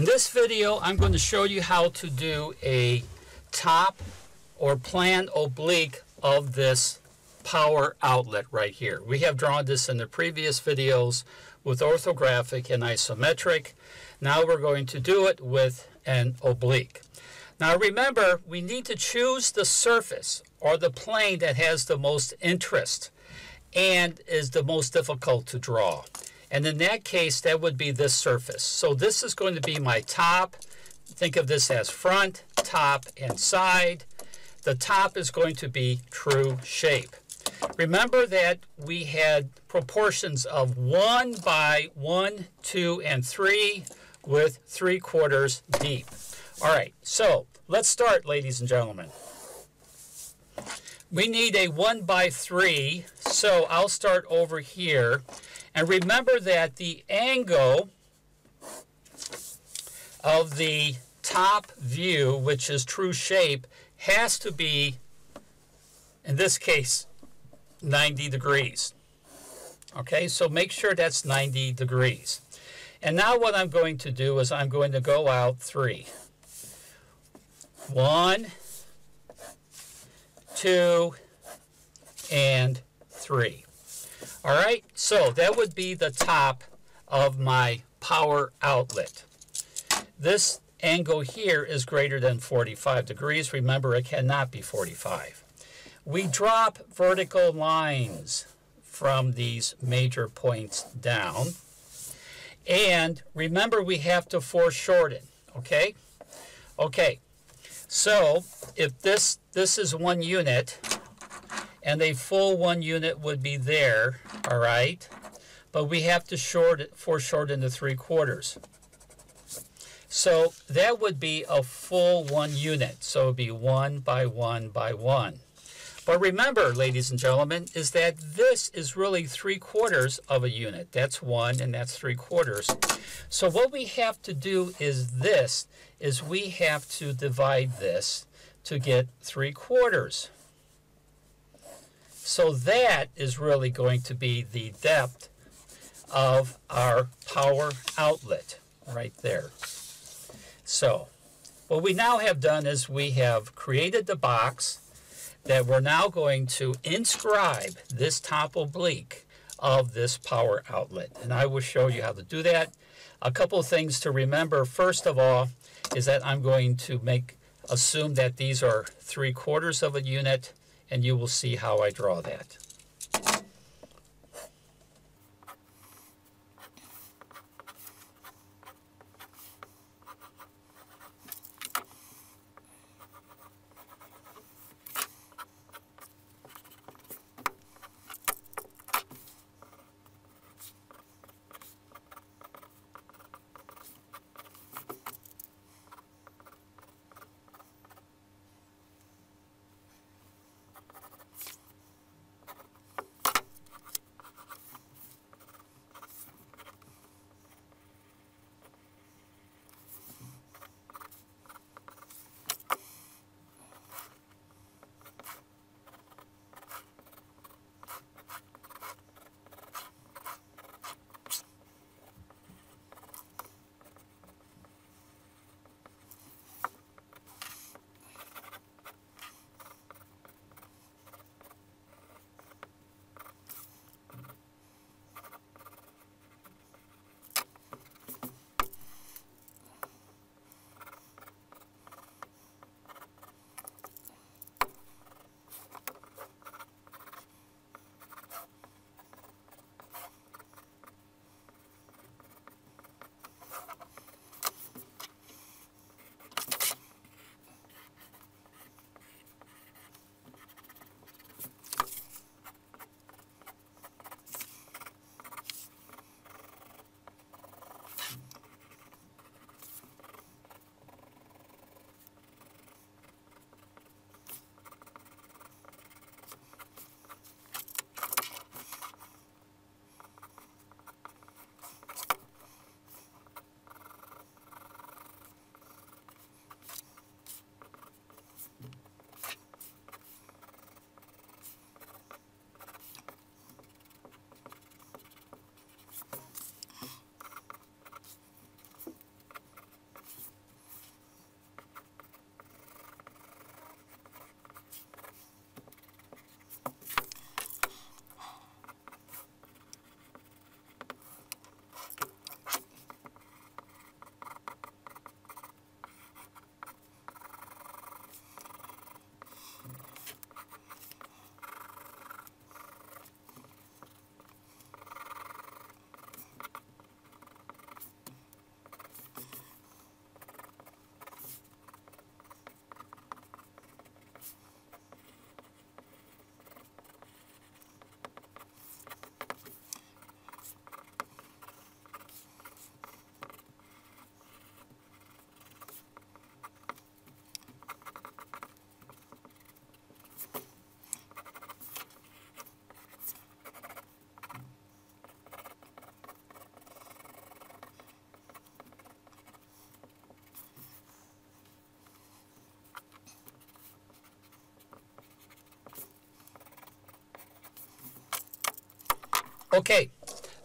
In this video, I'm going to show you how to do a top or plan oblique of this power outlet right here. We have drawn this in the previous videos with orthographic and isometric. Now we're going to do it with an oblique. Now remember, we need to choose the surface or the plane that has the most interest and is the most difficult to draw. And in that case, that would be this surface. So this is going to be my top. Think of this as front, top, and side. The top is going to be true shape. Remember that we had proportions of 1 by 1, 2, and 3 with 3 quarters deep. All right, so let's start, ladies and gentlemen. We need a 1 by 3, so I'll start over here. And remember that the angle of the top view, which is true shape, has to be, in this case, 90 degrees. Okay, so make sure that's 90 degrees. And now what I'm going to do is I'm going to go out three. One, two, and three. All right, so that would be the top of my power outlet. This angle here is greater than 45 degrees. Remember, it cannot be 45. We drop vertical lines from these major points down. And remember, we have to foreshorten, okay? Okay, so if this, this is one unit, and a full one unit would be there, all right? But we have to short it, foreshorten to three quarters. So that would be a full one unit. So it would be one by one by one. But remember, ladies and gentlemen, is that this is really three quarters of a unit. That's one and that's three quarters. So what we have to do is this, is we have to divide this to get three quarters. So that is really going to be the depth of our power outlet right there. So what we now have done is we have created the box that we're now going to inscribe this top oblique of this power outlet. And I will show you how to do that. A couple of things to remember. First of all is that I'm going to make assume that these are three quarters of a unit and you will see how I draw that. Okay,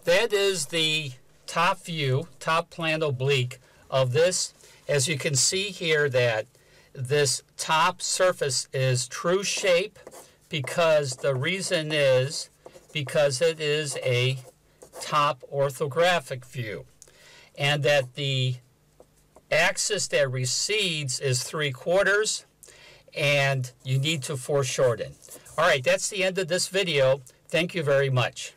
that is the top view, top plan oblique of this. As you can see here that this top surface is true shape because the reason is because it is a top orthographic view and that the axis that recedes is three quarters and you need to foreshorten. All right, that's the end of this video. Thank you very much.